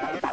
Adam.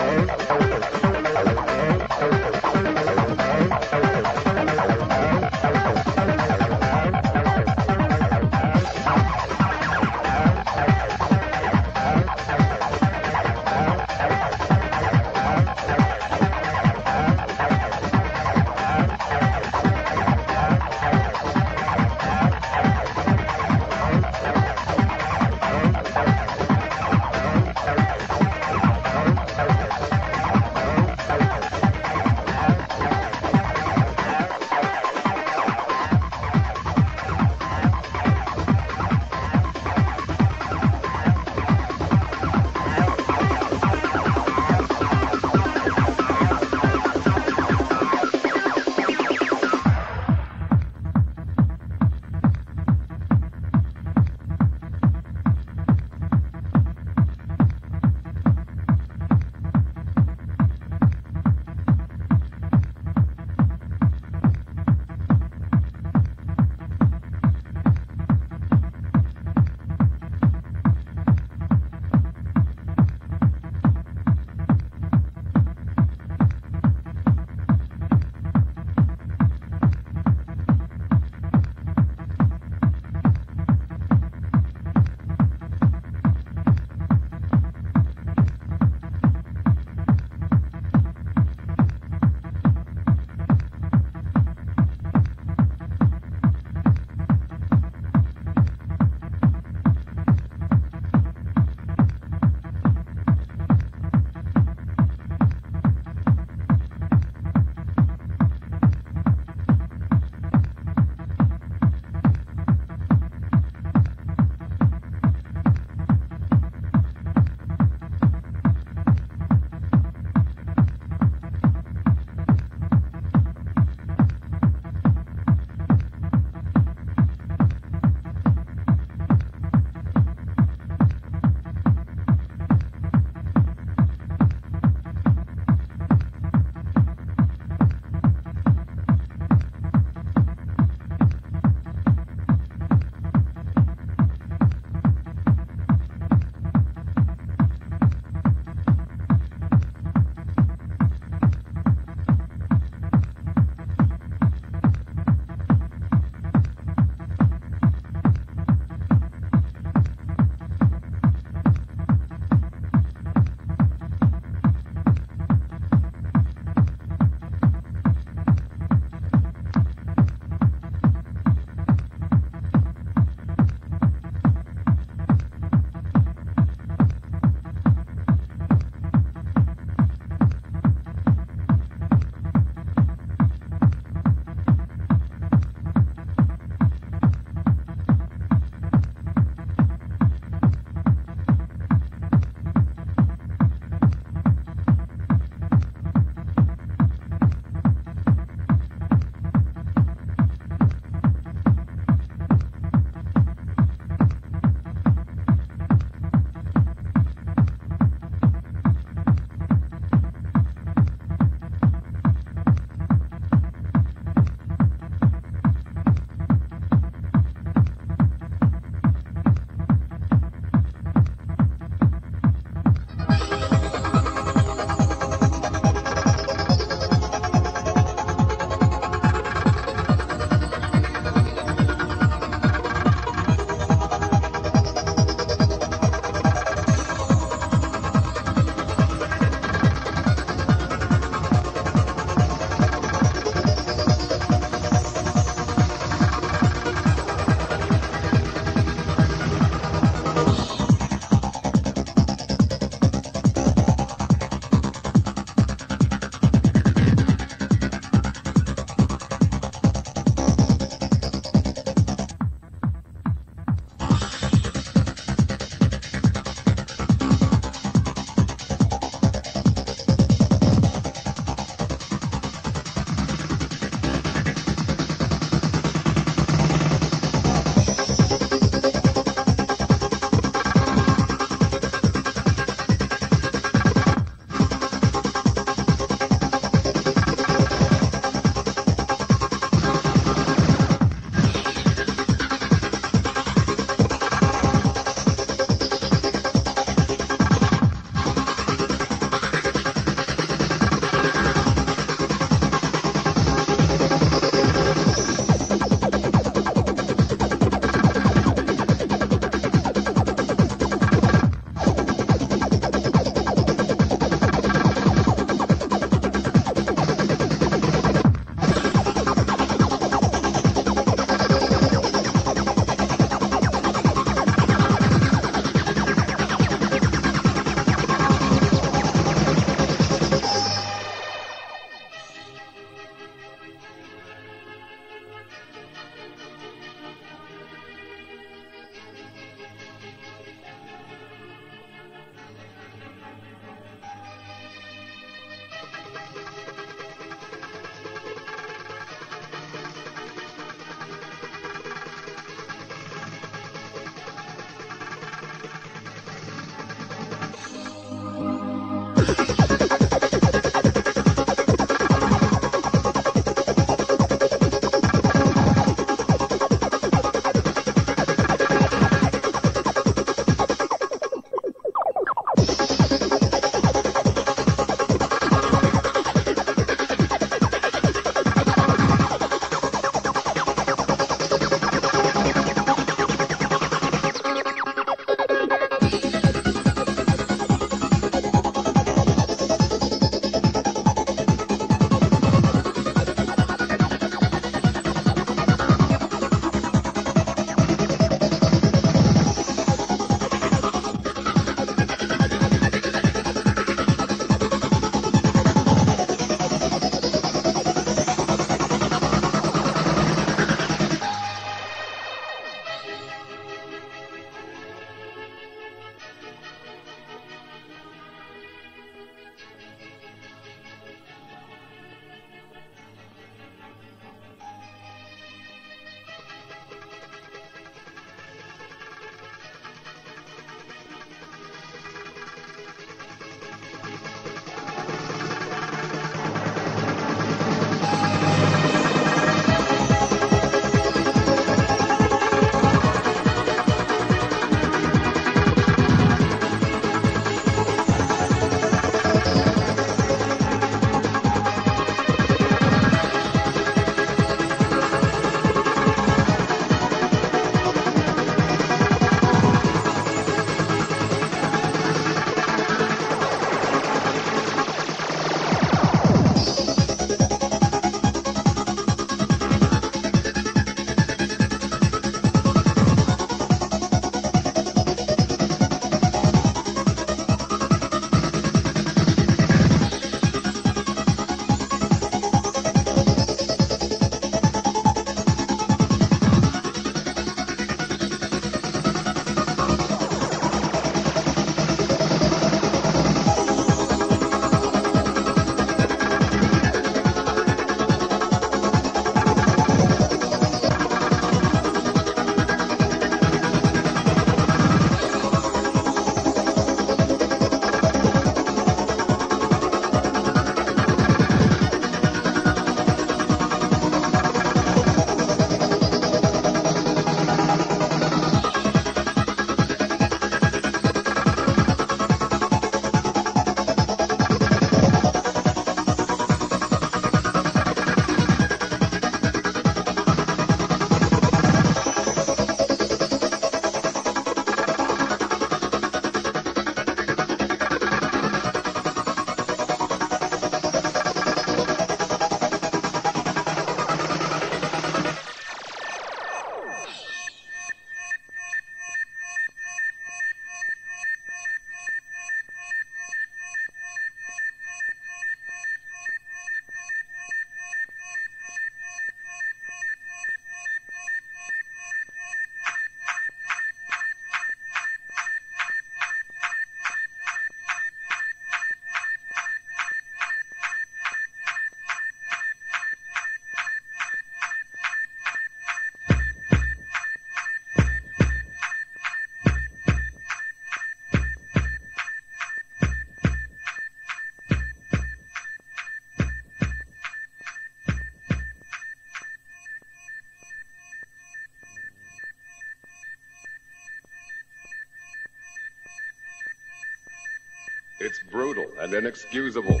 It's brutal and inexcusable.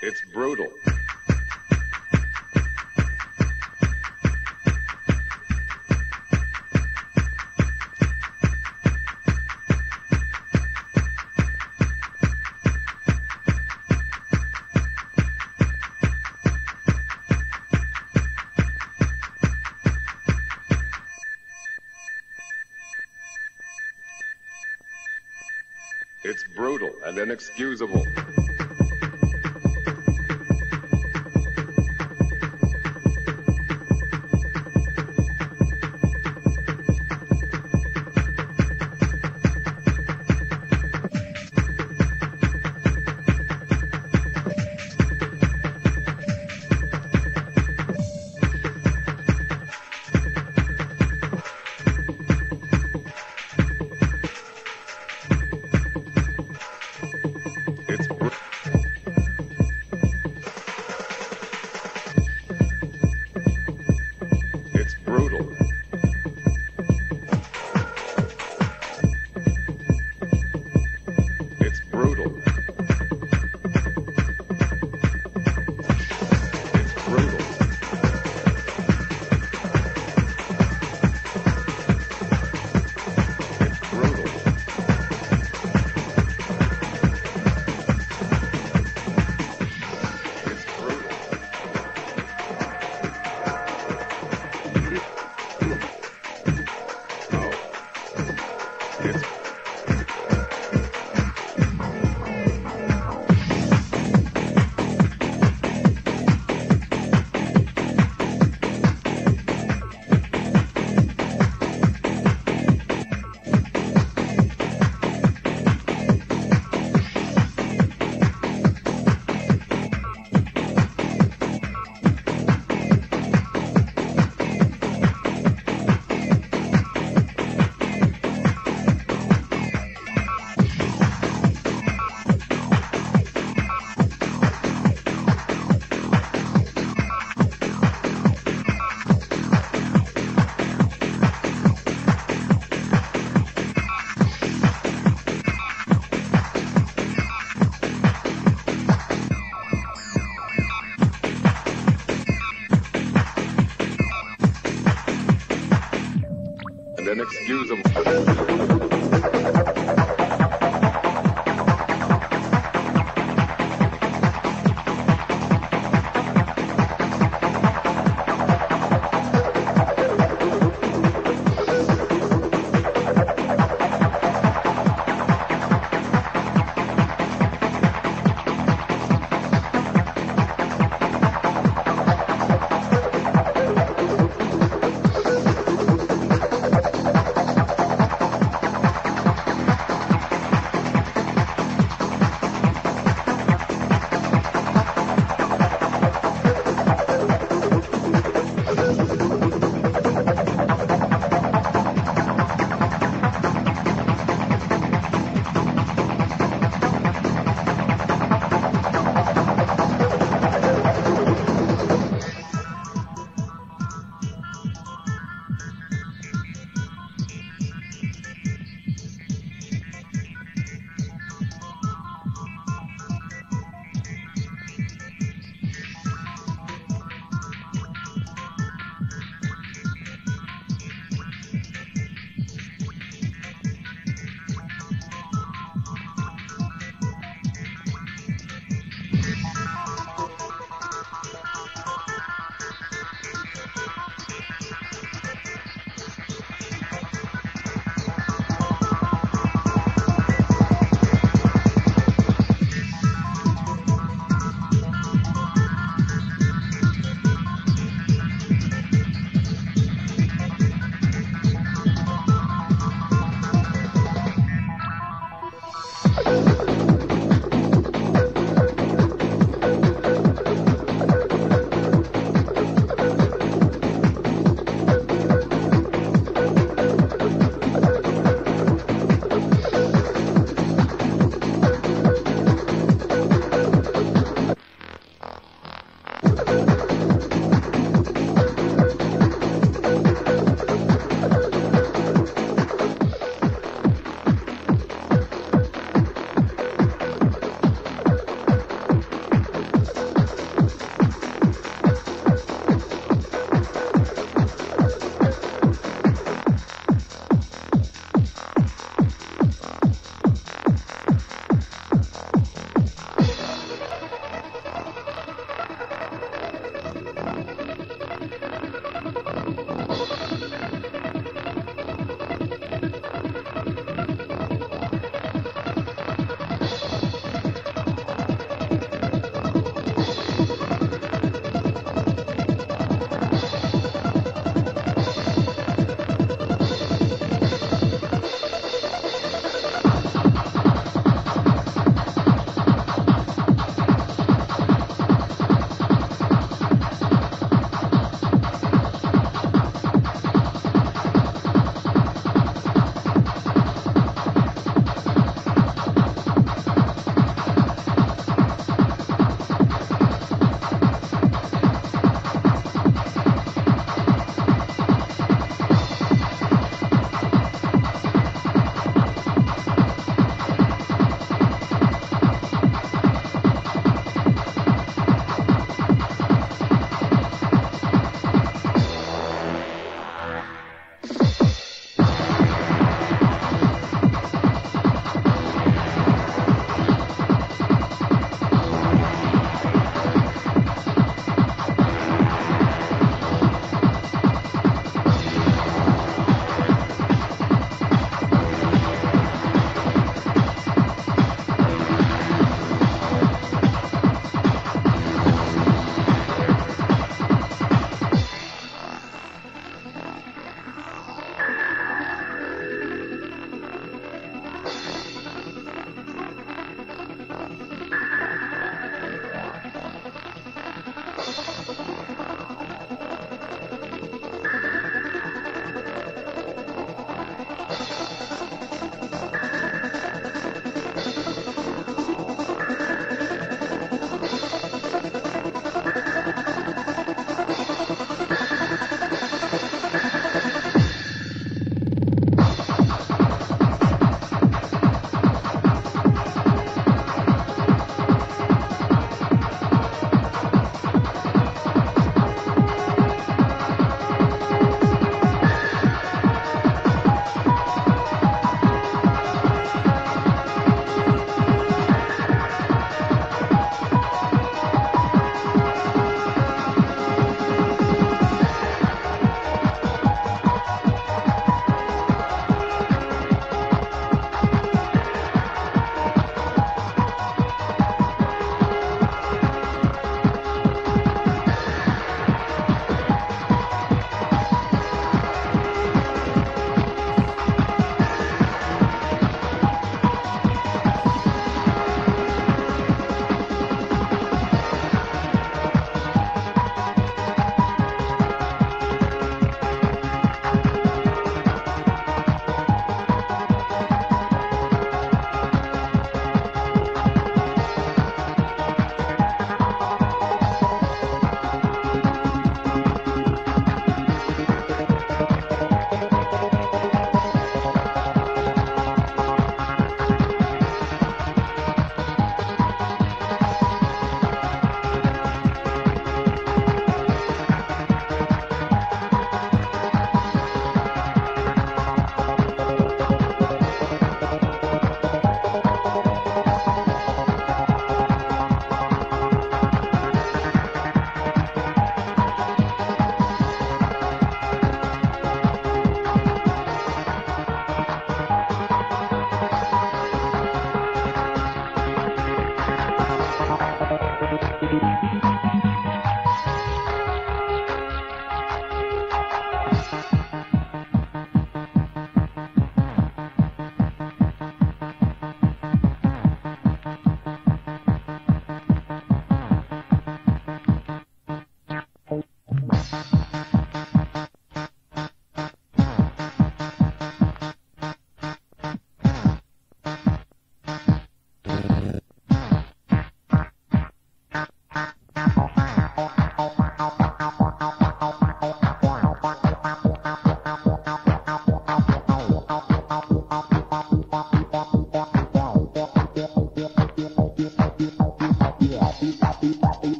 It's brutal. It's brutal and inexcusable.